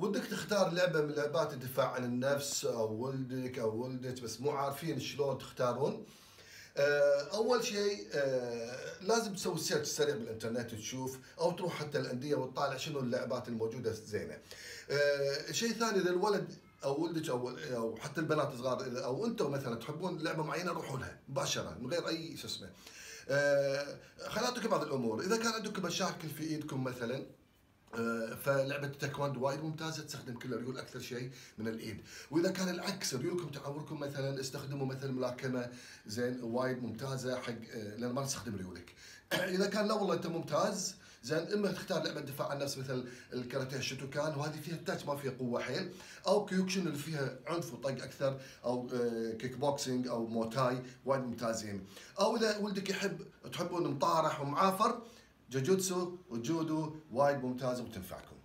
ودك تختار لعبة من لعبات الدفاع عن النفس أو ولدك أو ولدك بس مو عارفين شلون تختارون. آه، أول شيء آه، لازم تسوي سيرش سريع بالإنترنت وتشوف أو تروح حتى الأندية وتطالع شنو اللعبات الموجودة زينة. آه، شيء ثاني إذا الولد أو ولدك أو أو حتى البنات الصغار أو أنتم مثلا تحبون لعبة معينة روحوا لها مباشرة من غير أي شو اسمه. أعطيكم بعض الأمور، إذا كان عندكم مشاكل في إيدكم مثلا فلعبة التايكوندو وايد ممتازة تستخدم كل الريول أكثر شيء من الإيد. وإذا كان العكس ريولكم تعوركم مثلا استخدموا مثلا ملاكمة زين وايد ممتازة حق آه، لأن ما تستخدم ريولك. إذا كان لا والله أنت ممتاز زين إما تختار لعبة دفاع عن النفس مثل الكاراتيه الشوتوكان وهذه فيها touch ما فيها قوة حيل أو كيوكشن اللي فيها عنف وطق أكثر أو آه، كيك بوكسينج أو Muay Thai وايد ممتازين. أو إذا ولدك يحب تحبون مطارح ومعافر جوجوتسو وجودو وايد ممتازه وتنفعكم.